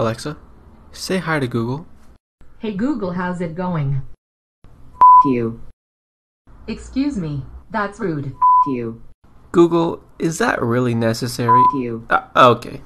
Alexa, say hi to Google. Hey Google, how's it going? you, Excuse me, that's rude. you, Google, is that really necessary? you. Uh, okay.